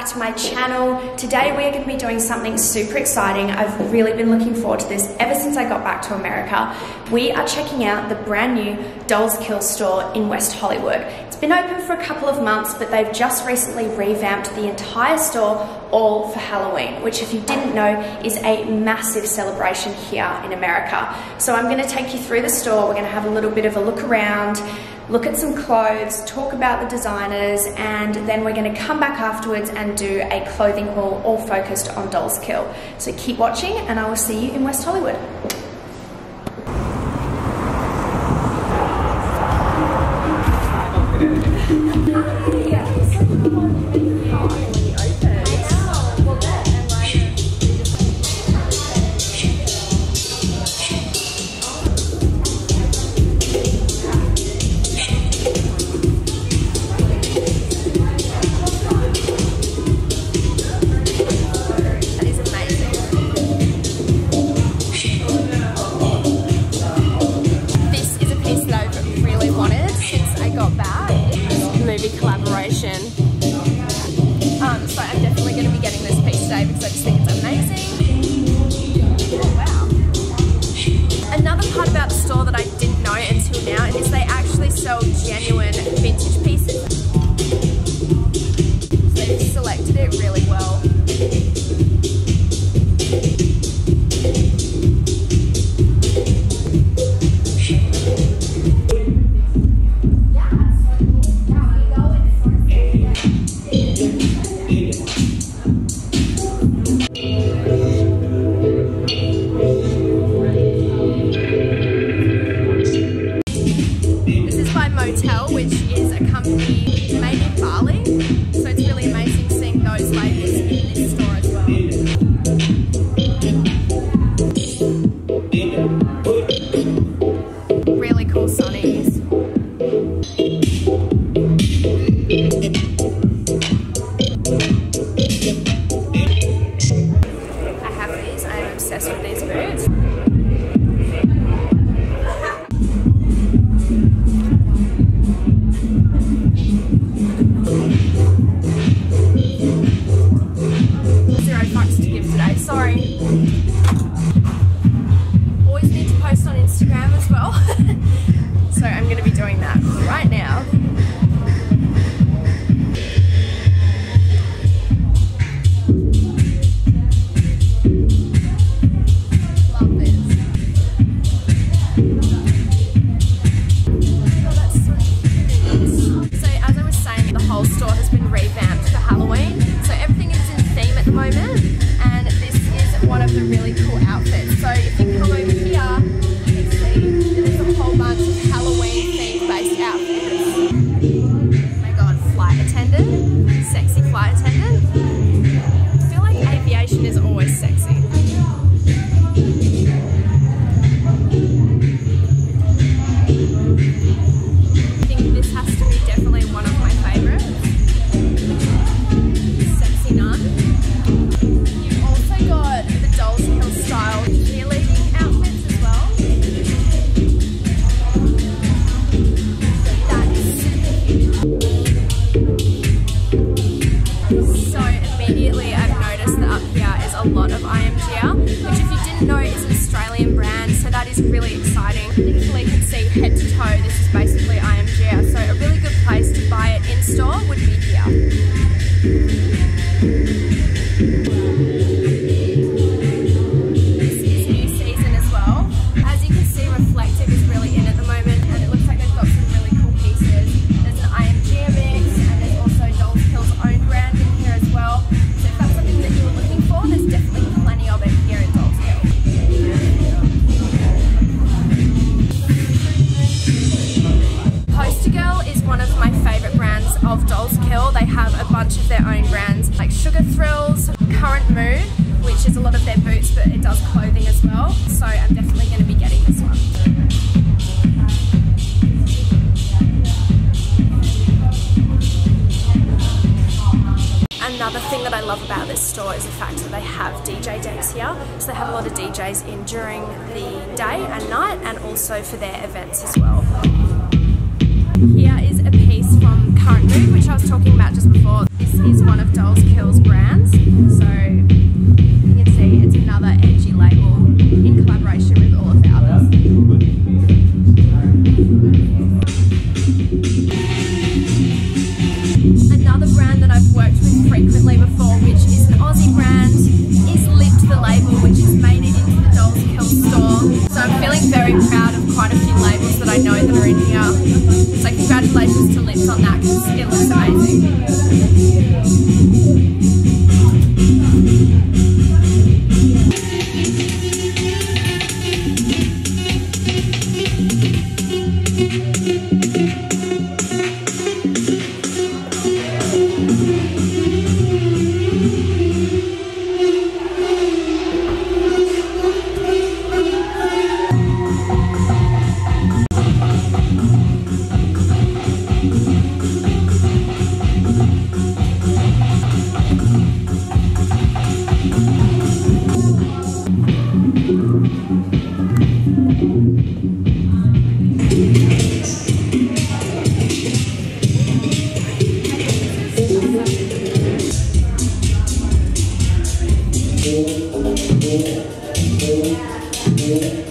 back to my channel. Today we are going to be doing something super exciting. I've really been looking forward to this ever since I got back to America. We are checking out the brand new Dolls Kill store in West Hollywood. It's been open for a couple of months but they've just recently revamped the entire store all for Halloween, which if you didn't know is a massive celebration here in America. So I'm going to take you through the store. We're going to have a little bit of a look around look at some clothes, talk about the designers, and then we're gonna come back afterwards and do a clothing haul all focused on Dolls Kill. So keep watching and I will see you in West Hollywood. Movie collaboration. With these store has that I love about this store is the fact that they have DJ decks here. So they have a lot of DJs in during the day and night and also for their events as well. Here is a piece from Current Mood, which I was talking about just before, this is one of Dolls Kill's brands. So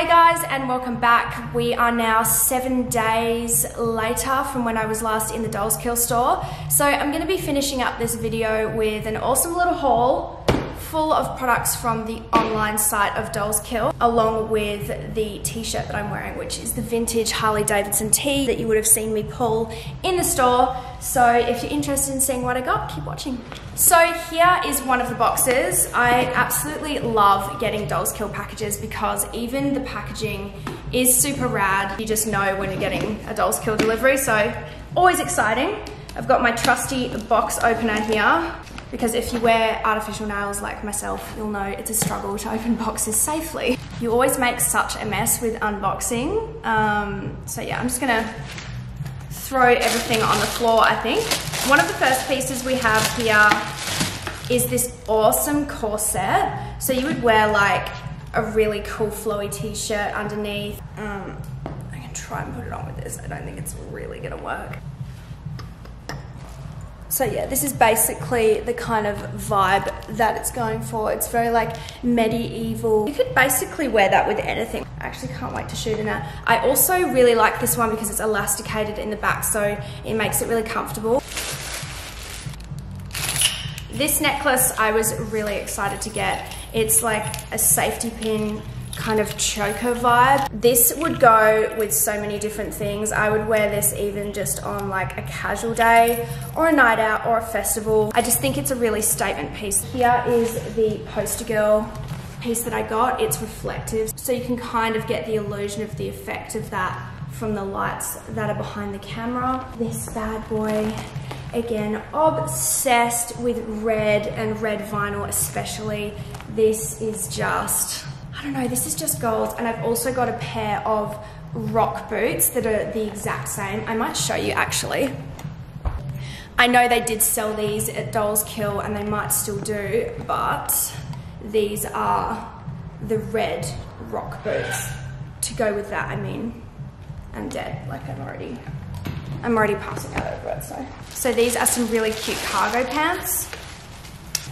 Hey guys and welcome back. We are now seven days later from when I was last in the Dolls Kill store. So I'm going to be finishing up this video with an awesome little haul full of products from the online site of Dolls Kill, along with the t-shirt that I'm wearing, which is the vintage Harley Davidson tee that you would have seen me pull in the store. So if you're interested in seeing what I got, keep watching. So here is one of the boxes. I absolutely love getting Dolls Kill packages because even the packaging is super rad. You just know when you're getting a Dolls Kill delivery, so always exciting. I've got my trusty box opener here because if you wear artificial nails like myself, you'll know it's a struggle to open boxes safely. You always make such a mess with unboxing. Um, so yeah, I'm just gonna throw everything on the floor, I think. One of the first pieces we have here is this awesome corset. So you would wear like a really cool flowy t-shirt underneath. Um, I can try and put it on with this. I don't think it's really gonna work. So yeah, this is basically the kind of vibe that it's going for. It's very like medieval. You could basically wear that with anything. I actually can't wait to shoot in it. I also really like this one because it's elasticated in the back so it makes it really comfortable. This necklace I was really excited to get. It's like a safety pin kind of choker vibe. This would go with so many different things. I would wear this even just on like a casual day or a night out or a festival. I just think it's a really statement piece. Here is the poster girl piece that I got. It's reflective, so you can kind of get the illusion of the effect of that from the lights that are behind the camera. This bad boy, again, obsessed with red and red vinyl especially. This is just, I don't know, this is just gold. And I've also got a pair of rock boots that are the exact same. I might show you actually. I know they did sell these at Dolls Kill and they might still do, but these are the red rock boots. To go with that, I mean, I'm dead. Like I'm already, I'm already passing out over it. So, so these are some really cute cargo pants.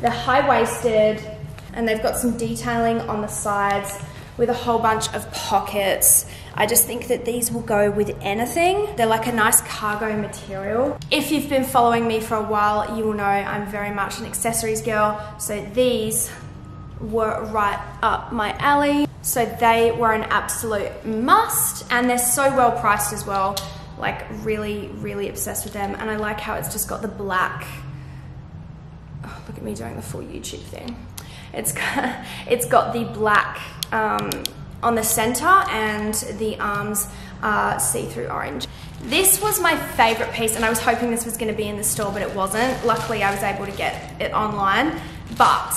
They're high waisted and they've got some detailing on the sides with a whole bunch of pockets. I just think that these will go with anything. They're like a nice cargo material. If you've been following me for a while, you will know I'm very much an accessories girl. So these were right up my alley. So they were an absolute must and they're so well priced as well. Like really, really obsessed with them. And I like how it's just got the black, oh, look at me doing the full YouTube thing. It's got, it's got the black um, on the center and the arms are see-through orange. This was my favorite piece and I was hoping this was gonna be in the store, but it wasn't. Luckily, I was able to get it online, but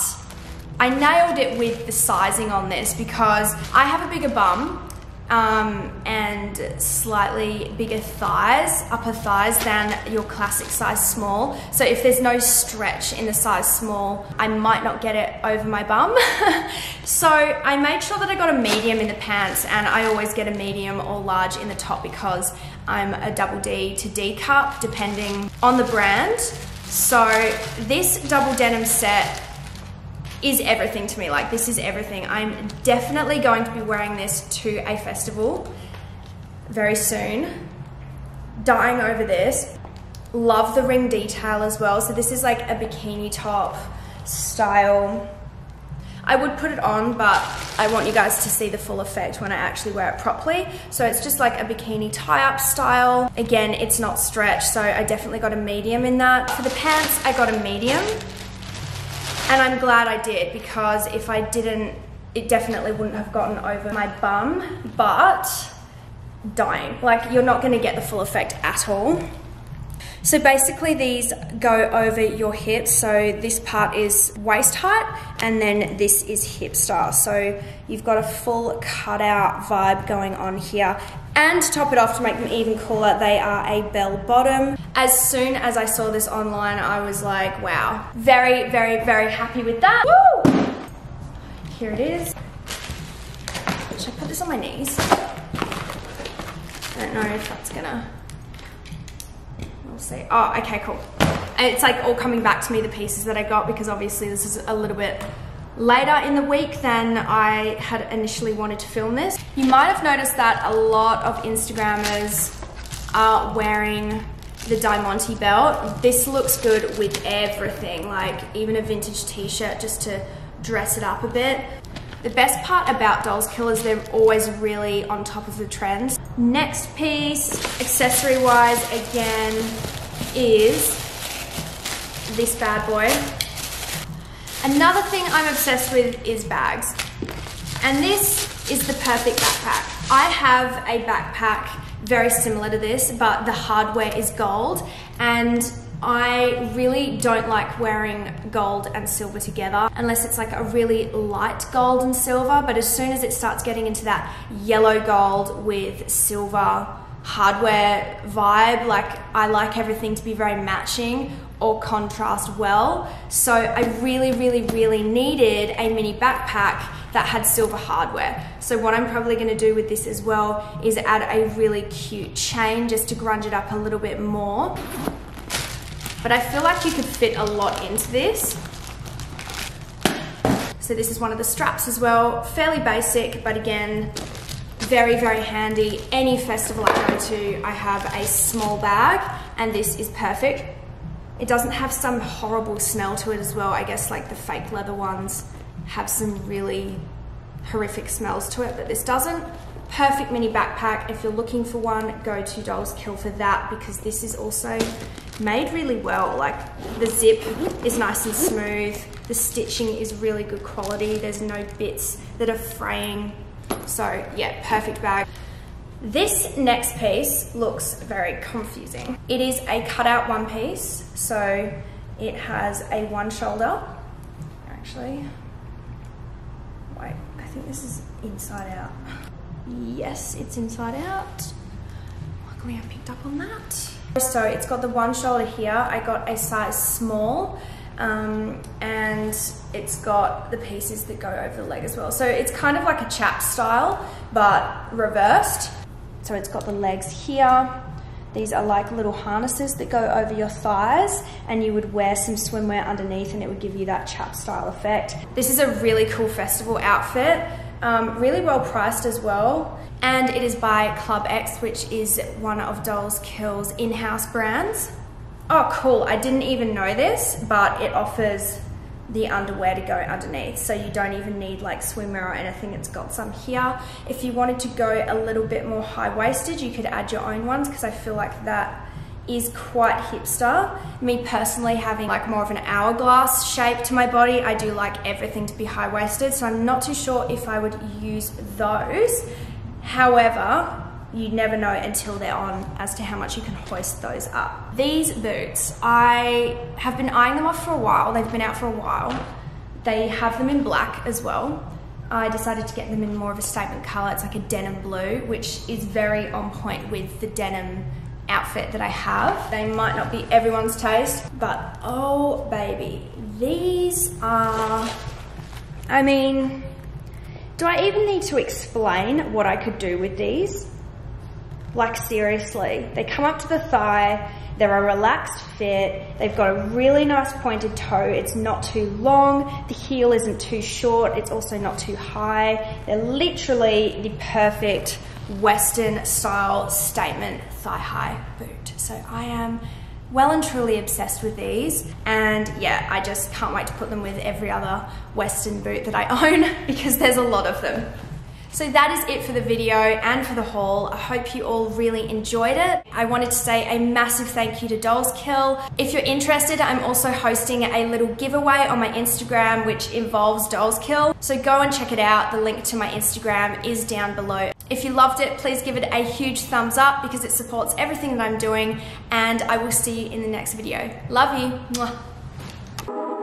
I nailed it with the sizing on this because I have a bigger bum um, and slightly bigger thighs, upper thighs than your classic size small. So if there's no stretch in the size small, I might not get it over my bum. so I made sure that I got a medium in the pants and I always get a medium or large in the top because I'm a double D to D cup depending on the brand. So this double denim set is everything to me. Like this is everything. I'm definitely going to be wearing this to a festival very soon. Dying over this. Love the ring detail as well. So this is like a bikini top style. I would put it on, but I want you guys to see the full effect when I actually wear it properly. So it's just like a bikini tie-up style. Again, it's not stretch, so I definitely got a medium in that. For the pants, I got a medium. And I'm glad I did because if I didn't, it definitely wouldn't have gotten over my bum, but dying. Like you're not gonna get the full effect at all. So basically these go over your hips. So this part is waist height and then this is hip style. So you've got a full cutout vibe going on here. And to top it off to make them even cooler, they are a bell bottom. As soon as I saw this online, I was like, wow. Very, very, very happy with that. Woo! Here it is. Should I put this on my knees? I don't know if that's gonna see. Oh, okay, cool. It's like all coming back to me, the pieces that I got, because obviously this is a little bit later in the week than I had initially wanted to film this. You might have noticed that a lot of Instagrammers are wearing the Diamante belt. This looks good with everything, like even a vintage t-shirt just to dress it up a bit. The best part about Dolls Kill is they're always really on top of the trends. Next piece, accessory wise, again, is this bad boy. Another thing I'm obsessed with is bags. And this is the perfect backpack. I have a backpack very similar to this, but the hardware is gold. And I really don't like wearing gold and silver together unless it's like a really light gold and silver. But as soon as it starts getting into that yellow gold with silver hardware vibe, like I like everything to be very matching or contrast well. So I really, really, really needed a mini backpack that had silver hardware. So what I'm probably gonna do with this as well is add a really cute chain just to grunge it up a little bit more but I feel like you could fit a lot into this. So this is one of the straps as well, fairly basic, but again, very, very handy. Any festival I go to, I have a small bag and this is perfect. It doesn't have some horrible smell to it as well. I guess like the fake leather ones have some really horrific smells to it, but this doesn't. Perfect mini backpack. If you're looking for one, go to Dolls Kill for that because this is also made really well. Like the zip is nice and smooth. The stitching is really good quality. There's no bits that are fraying. So yeah, perfect bag. This next piece looks very confusing. It is a cutout one piece. So it has a one shoulder. Actually, wait, I think this is inside out. Yes, it's inside out. Luckily I picked up on that. So it's got the one shoulder here. I got a size small um, and it's got the pieces that go over the leg as well. So it's kind of like a chap style, but reversed. So it's got the legs here. These are like little harnesses that go over your thighs and you would wear some swimwear underneath and it would give you that chap style effect. This is a really cool festival outfit Um, really well priced as well. And it is by Club Exx, which is one of Dolls Kill's in-house brands. Oh, cool. I didn't even know this, but it offers the underwear to go underneath. So you don't even need like swimwear or anything. It's got some here. If you wanted to go a little bit more high-waisted, you could add your own ones because I feel like that is quite hipster. Me personally having like more of an hourglass shape to my body, I do like everything to be high-waisted. So I'm not too sure if I would use those. However, you never know until they're on as to how much you can hoist those up. These boots, I have been eyeing them off for a while. They've been out for a while. They have them in black as well. I decided to get them in more of a statement color. It's like a denim blue, which is very on point with the denim outfit that I have. They might not be everyone's taste, but oh baby, these are, I mean, do I even need to explain what I could do with these? Like seriously, they come up to the thigh, they're a relaxed fit, they've got a really nice pointed toe, it's not too long, the heel isn't too short, it's also not too high. They're literally the perfect Western style statement thigh high boot. So I am well and truly obsessed with these and yeah I just can't wait to put them with every other western boot that I own because there's a lot of them. So that is it for the video and for the haul. I hope you all really enjoyed it. I wanted to say a massive thank you to Dolls Kill. If you're interested, I'm also hosting a little giveaway on my Instagram which involves Dolls Kill. So go and check it out. The link to my Instagram is down below. If you loved it, please give it a huge thumbs up because it supports everything that I'm doing and I will see you in the next video. Love you. Mwah.